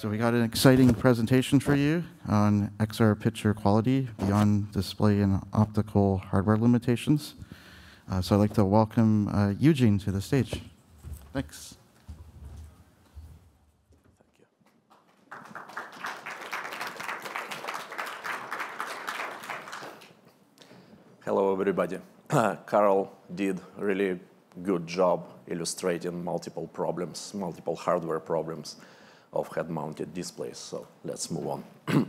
So we got an exciting presentation for you on XR picture quality beyond display and optical hardware limitations. Uh, so I'd like to welcome uh, Eugene to the stage. Thanks. Hello, everybody. Carl did really good job illustrating multiple problems, multiple hardware problems of head-mounted displays. So let's move on.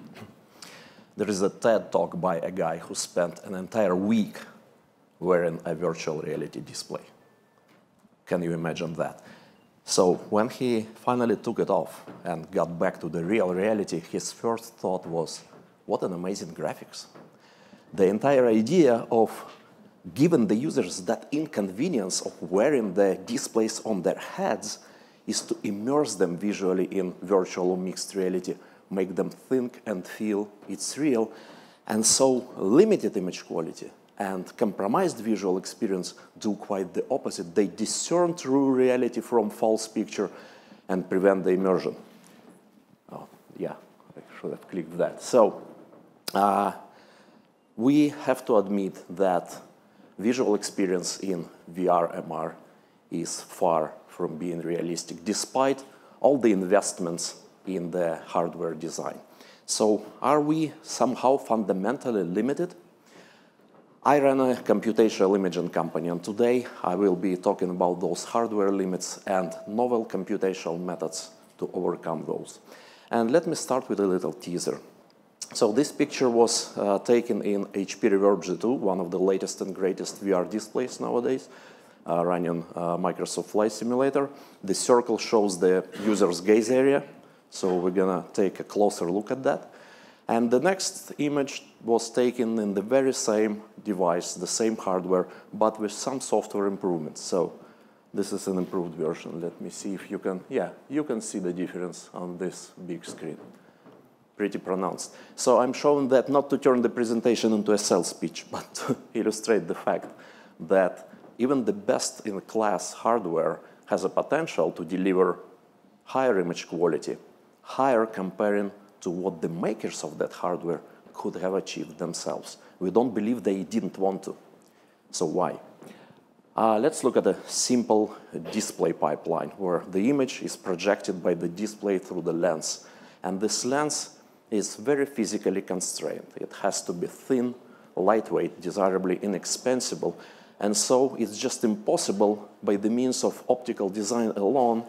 there is a TED talk by a guy who spent an entire week wearing a virtual reality display. Can you imagine that? So when he finally took it off and got back to the real reality, his first thought was, what an amazing graphics. The entire idea of giving the users that inconvenience of wearing the displays on their heads is to immerse them visually in virtual or mixed reality, make them think and feel it's real. And so limited image quality and compromised visual experience do quite the opposite. They discern true reality from false picture and prevent the immersion. Oh, yeah, I should have clicked that. So uh, we have to admit that visual experience in VR MR is far from being realistic, despite all the investments in the hardware design. So are we somehow fundamentally limited? I run a computational imaging company, and today I will be talking about those hardware limits and novel computational methods to overcome those. And let me start with a little teaser. So this picture was uh, taken in HP Reverb G2, one of the latest and greatest VR displays nowadays uh, running uh, Microsoft Flight Simulator. The circle shows the user's gaze area, so we're gonna take a closer look at that. And the next image was taken in the very same device, the same hardware, but with some software improvements. So this is an improved version. Let me see if you can, yeah, you can see the difference on this big screen. Pretty pronounced. So I'm showing that not to turn the presentation into a sales pitch, but to illustrate the fact that even the best in class hardware has a potential to deliver higher image quality, higher comparing to what the makers of that hardware could have achieved themselves. We don't believe they didn't want to. So why? Uh, let's look at a simple display pipeline where the image is projected by the display through the lens. And this lens is very physically constrained. It has to be thin, lightweight, desirably inexpensible, and so it's just impossible by the means of optical design alone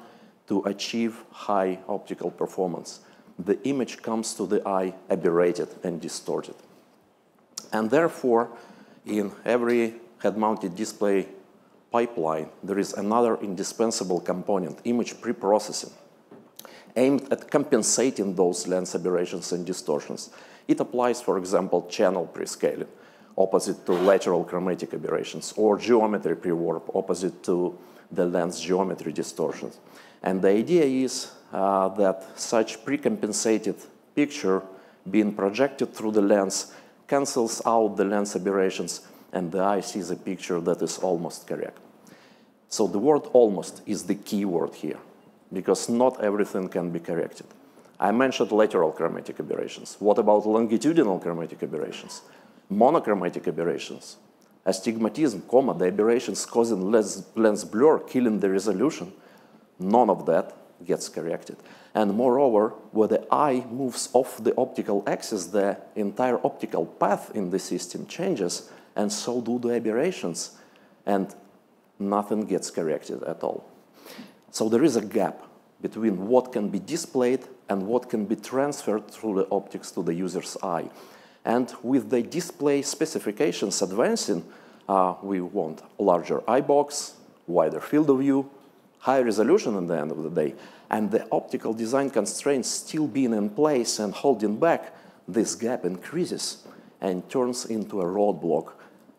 to achieve high optical performance. The image comes to the eye aberrated and distorted. And therefore, in every head-mounted display pipeline, there is another indispensable component, image preprocessing, aimed at compensating those lens aberrations and distortions. It applies, for example, channel prescaling opposite to lateral chromatic aberrations, or geometry pre-warp, opposite to the lens geometry distortions. And the idea is uh, that such pre-compensated picture being projected through the lens cancels out the lens aberrations, and the eye sees a picture that is almost correct. So the word almost is the key word here, because not everything can be corrected. I mentioned lateral chromatic aberrations. What about longitudinal chromatic aberrations? monochromatic aberrations, astigmatism, coma, the aberrations causing lens, lens blur, killing the resolution, none of that gets corrected. And moreover, where the eye moves off the optical axis, the entire optical path in the system changes, and so do the aberrations, and nothing gets corrected at all. So there is a gap between what can be displayed and what can be transferred through the optics to the user's eye. And with the display specifications advancing, uh, we want larger eye box, wider field of view, high resolution at the end of the day, and the optical design constraints still being in place and holding back, this gap increases and turns into a roadblock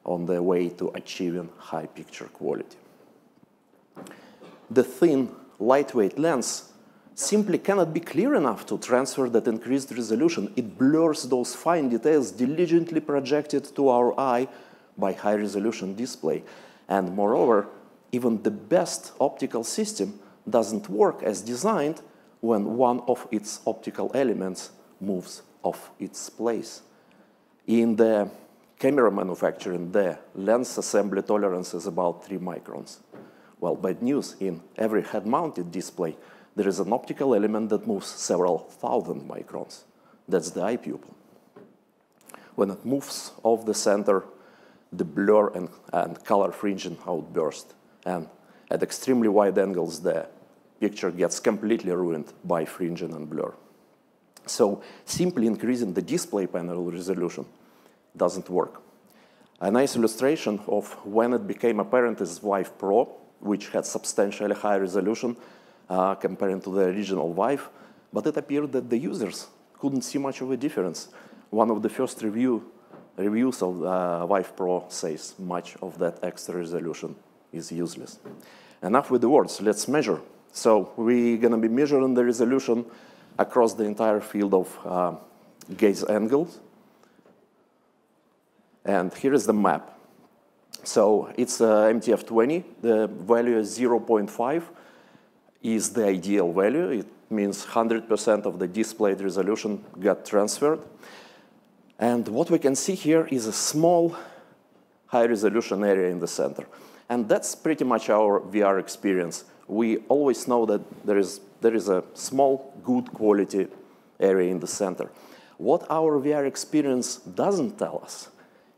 on the way to achieving high picture quality. The thin, lightweight lens simply cannot be clear enough to transfer that increased resolution. It blurs those fine details diligently projected to our eye by high resolution display. And moreover, even the best optical system doesn't work as designed when one of its optical elements moves off its place. In the camera manufacturing, the lens assembly tolerance is about 3 microns. Well, bad news, in every head-mounted display, there is an optical element that moves several thousand microns. That's the eye pupil. When it moves off the center, the blur and, and color fringing outburst. And at extremely wide angles, the picture gets completely ruined by fringing and blur. So simply increasing the display panel resolution doesn't work. A nice illustration of when it became apparent is Vive Pro, which had substantially higher resolution uh, compared to the original Vive, but it appeared that the users couldn't see much of a difference. One of the first review, reviews of uh, Vive Pro says much of that extra resolution is useless. Enough with the words, let's measure. So we're gonna be measuring the resolution across the entire field of uh, gaze angles. And here is the map. So it's uh, MTF20. The value is 0.5 is the ideal value. It means 100% of the displayed resolution got transferred. And what we can see here is a small high resolution area in the center. And that's pretty much our VR experience. We always know that there is, there is a small, good quality area in the center. What our VR experience doesn't tell us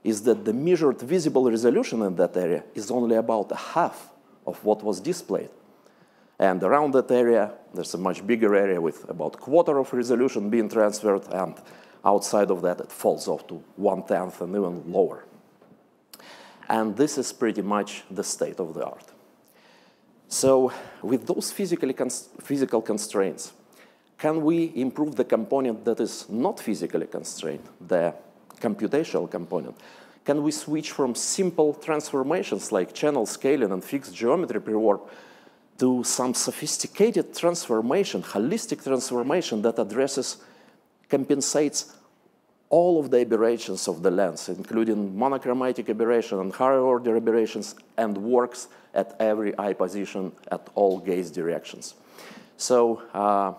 is that the measured visible resolution in that area is only about a half of what was displayed. And around that area, there's a much bigger area with about quarter of resolution being transferred, and outside of that, it falls off to one-tenth and even lower. And this is pretty much the state of the art. So with those physically cons physical constraints, can we improve the component that is not physically constrained, the computational component? Can we switch from simple transformations like channel scaling and fixed geometry pre-warp to some sophisticated transformation, holistic transformation that addresses, compensates all of the aberrations of the lens, including monochromatic aberration and higher order aberrations, and works at every eye position at all gaze directions. So uh,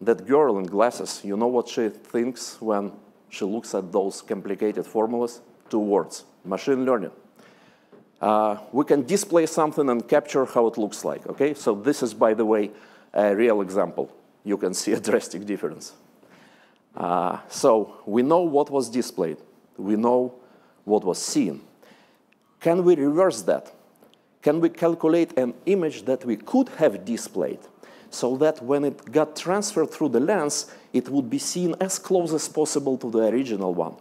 that girl in glasses, you know what she thinks when she looks at those complicated formulas? Two words, machine learning. Uh, we can display something and capture how it looks like, okay? So this is, by the way, a real example. You can see a drastic difference. Uh, so we know what was displayed. We know what was seen. Can we reverse that? Can we calculate an image that we could have displayed so that when it got transferred through the lens, it would be seen as close as possible to the original one?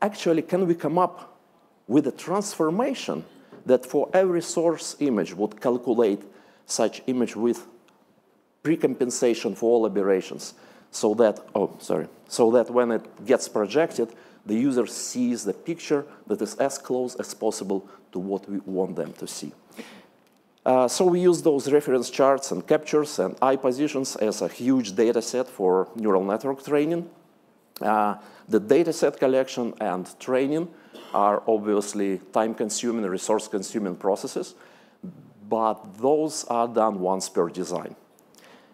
Actually, can we come up with a transformation that for every source image would calculate such image with precompensation for all aberrations so that, oh, sorry, so that when it gets projected, the user sees the picture that is as close as possible to what we want them to see. Uh, so we use those reference charts and captures and eye positions as a huge data set for neural network training. Uh, the data set collection and training are obviously time-consuming, resource-consuming processes, but those are done once per design.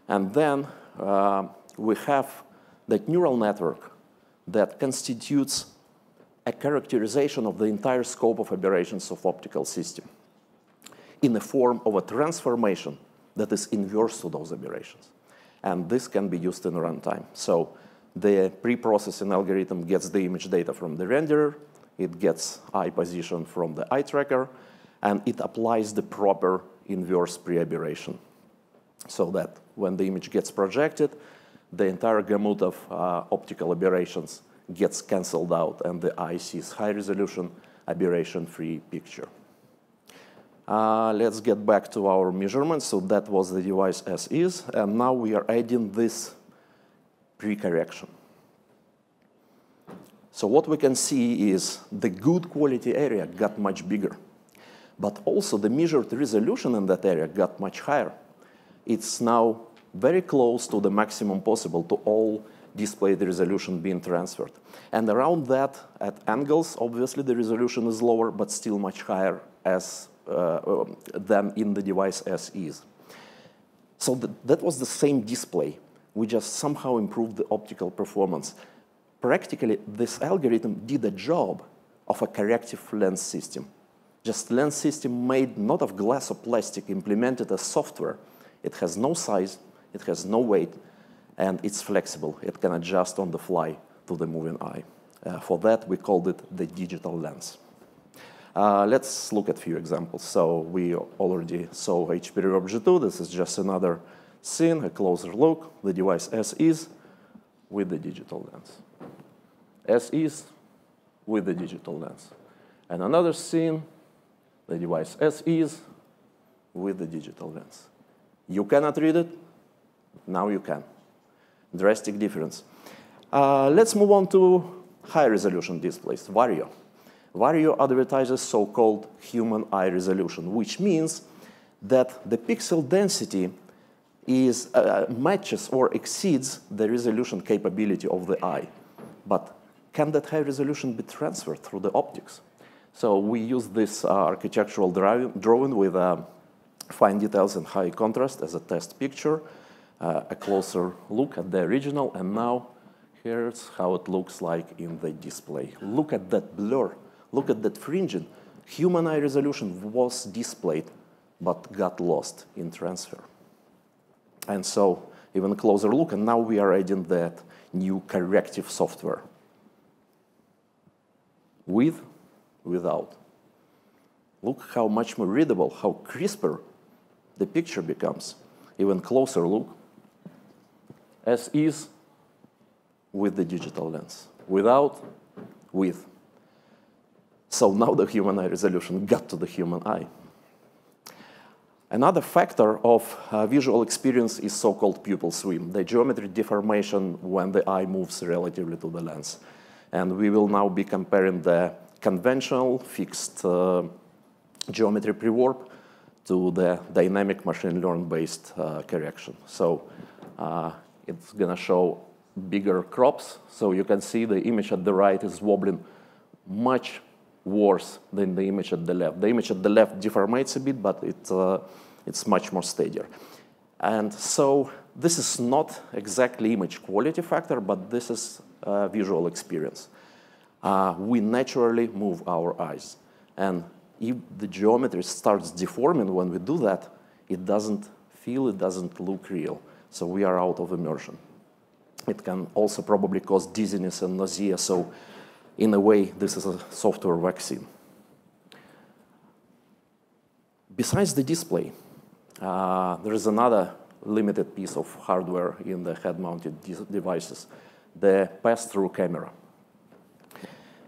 And then uh, we have the neural network that constitutes a characterization of the entire scope of aberrations of optical system in the form of a transformation that is inverse to those aberrations. And this can be used in runtime. So the pre-processing algorithm gets the image data from the renderer, it gets eye position from the eye tracker, and it applies the proper inverse pre-aberration so that when the image gets projected, the entire gamut of uh, optical aberrations gets canceled out and the eye sees high resolution aberration-free picture. Uh, let's get back to our measurements. So that was the device as is, and now we are adding this pre-correction. So what we can see is the good quality area got much bigger, but also the measured resolution in that area got much higher. It's now very close to the maximum possible to all displayed resolution being transferred. And around that, at angles, obviously the resolution is lower, but still much higher as, than in the device as is. So th that was the same display. We just somehow improved the optical performance. Practically, this algorithm did a job of a corrective lens system. Just lens system made not of glass or plastic, implemented as software. It has no size, it has no weight, and it's flexible. It can adjust on the fly to the moving eye. Uh, for that, we called it the digital lens. Uh, let's look at a few examples. So we already saw HP Reverb G2. This is just another scene, a closer look. The device as is with the digital lens. As is with the digital lens. And another scene, the device as is with the digital lens. You cannot read it, now you can. Drastic difference. Uh, let's move on to high resolution displays, Varjo. Varjo advertises so-called human eye resolution, which means that the pixel density is, uh, matches or exceeds the resolution capability of the eye. But can that high resolution be transferred through the optics? So we use this uh, architectural drawing with uh, fine details and high contrast as a test picture, uh, a closer look at the original, and now here's how it looks like in the display. Look at that blur, look at that fringing. Human eye resolution was displayed, but got lost in transfer. And so even closer look, and now we are adding that new corrective software. With, without. Look how much more readable, how crisper the picture becomes. Even closer look, as is with the digital lens. Without, with. So now the human eye resolution got to the human eye. Another factor of uh, visual experience is so-called pupil swim, the geometry deformation when the eye moves relatively to the lens. And we will now be comparing the conventional fixed uh, geometry pre-warp to the dynamic machine learning-based uh, correction. So uh, it's going to show bigger crops. So you can see the image at the right is wobbling much worse than the image at the left. The image at the left deformates a bit, but it, uh, it's much more steadier. And so this is not exactly image quality factor, but this is uh, visual experience. Uh, we naturally move our eyes. And if the geometry starts deforming when we do that, it doesn't feel, it doesn't look real. So we are out of immersion. It can also probably cause dizziness and nausea. So in a way, this is a software vaccine. Besides the display, uh, there is another limited piece of hardware in the head-mounted devices, the pass-through camera.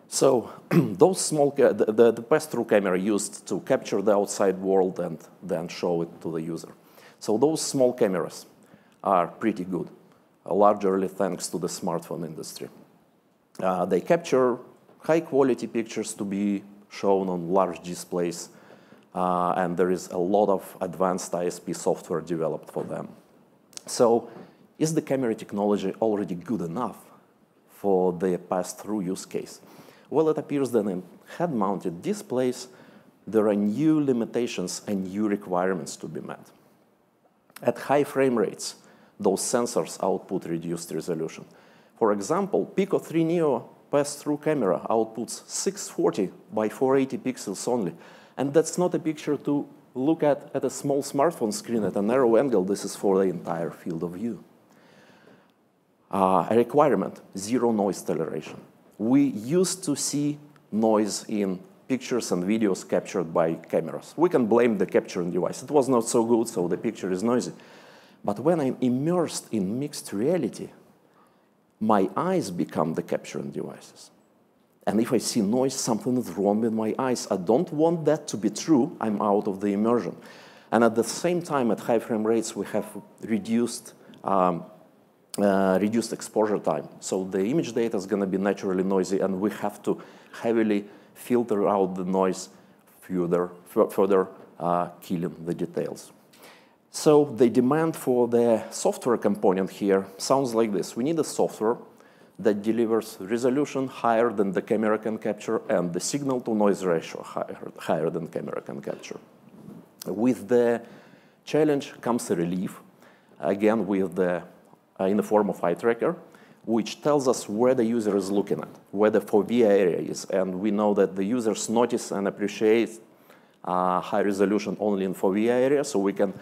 So those small, the, the, the pass-through camera used to capture the outside world and then show it to the user. So those small cameras are pretty good, largely thanks to the smartphone industry. Uh, they capture high quality pictures to be shown on large displays, uh, and there is a lot of advanced ISP software developed for them. So is the camera technology already good enough for the pass-through use case? Well, it appears that in head-mounted displays, there are new limitations and new requirements to be met. At high frame rates, those sensors output reduced resolution. For example, Pico 3 Neo pass-through camera outputs 640 by 480 pixels only. And that's not a picture to look at at a small smartphone screen at a narrow angle. This is for the entire field of view. Uh, a requirement, zero noise toleration. We used to see noise in pictures and videos captured by cameras. We can blame the capturing device. It was not so good, so the picture is noisy. But when I'm immersed in mixed reality, my eyes become the capturing devices. And if I see noise, something is wrong with my eyes. I don't want that to be true. I'm out of the immersion. And at the same time, at high frame rates, we have reduced, um, uh, reduced exposure time. So the image data is going to be naturally noisy, and we have to heavily filter out the noise further, further uh, killing the details. So the demand for the software component here sounds like this. We need a software that delivers resolution higher than the camera can capture and the signal to noise ratio higher, higher than camera can capture. With the challenge comes a relief. again with the, uh, in the form of eye tracker, which tells us where the user is looking at, where the fovea area is. And we know that the users notice and appreciate uh, high resolution only in fovea area, so we can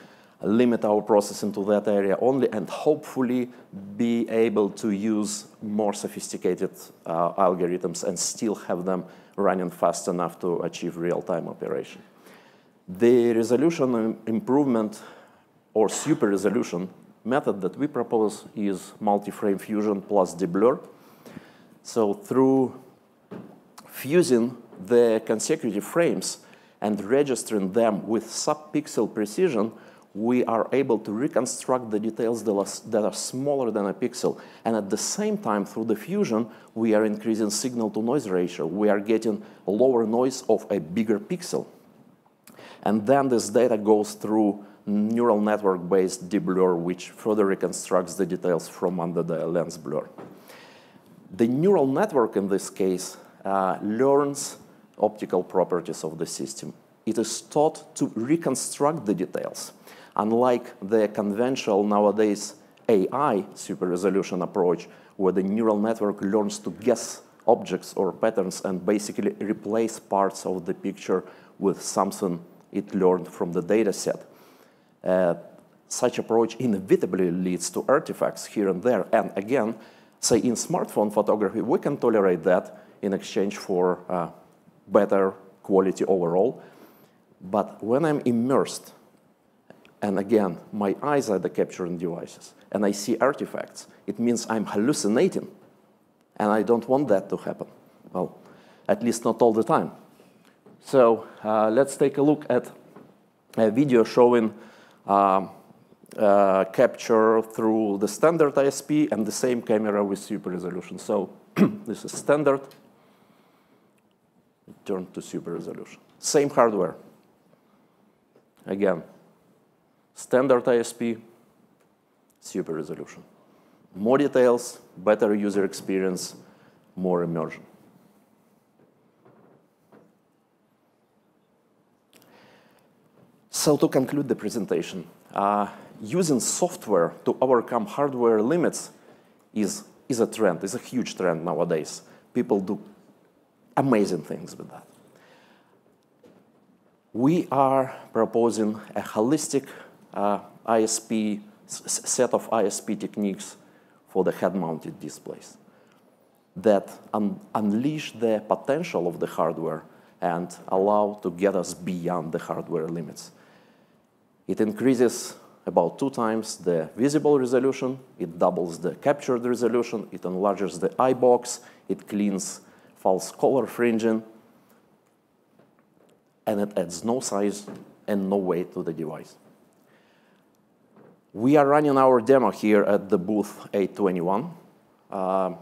limit our processing to that area only and hopefully be able to use more sophisticated uh, algorithms and still have them running fast enough to achieve real-time operation. The resolution improvement or super resolution method that we propose is multi-frame fusion plus deblur. So through fusing the consecutive frames and registering them with sub-pixel precision, we are able to reconstruct the details that are smaller than a pixel. And at the same time, through the fusion, we are increasing signal-to-noise ratio. We are getting lower noise of a bigger pixel. And then this data goes through neural network-based deblur, which further reconstructs the details from under the lens blur. The neural network, in this case, uh, learns optical properties of the system. It is taught to reconstruct the details. Unlike the conventional nowadays AI super resolution approach, where the neural network learns to guess objects or patterns and basically replace parts of the picture with something it learned from the data set. Uh, such approach inevitably leads to artifacts here and there. And again, say in smartphone photography, we can tolerate that in exchange for uh, better quality overall. But when I'm immersed and again, my eyes are the capturing devices, and I see artifacts. It means I'm hallucinating, and I don't want that to happen. Well, at least not all the time. So uh, let's take a look at a video showing uh, uh, capture through the standard ISP and the same camera with super resolution. So this is standard, turn to super resolution. Same hardware. Again, standard ISP, super resolution. More details, better user experience, more immersion. So to conclude the presentation, uh, using software to overcome hardware limits is, is a trend, is a huge trend nowadays. People do amazing things with that. We are proposing a holistic Uh, ISP, set of ISP techniques for the head-mounted displays that un unleash the potential of the hardware and allow to get us beyond the hardware limits. It increases about two times the visible resolution, it doubles the captured resolution, it enlarges the eye box, it cleans false color fringing, and it adds no size and no weight to the device. We are running our demo here at the booth 821. Uh,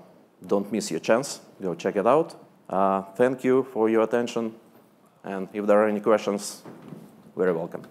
don't miss your chance. Go check it out. Uh, thank you for your attention. And if there are any questions, very welcome.